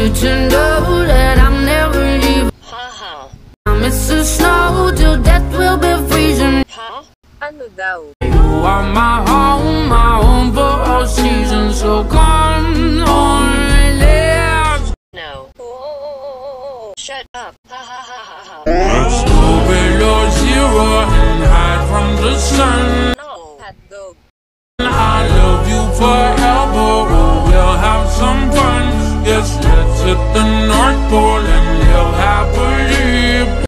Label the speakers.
Speaker 1: you to know that I'm never leaving.
Speaker 2: Ha ha.
Speaker 1: I miss the snow till death will be freezing.
Speaker 2: Ha? Ano daw?
Speaker 1: You are my home, my home for all seasons. So come on, let's
Speaker 2: No. Oh, shut up. Ha ha ha ha ha.
Speaker 1: Let's go below zero and hide from the sun.
Speaker 2: No. Hot dog.
Speaker 1: I love you forever. We'll have some fun. Yes, at the North Pole.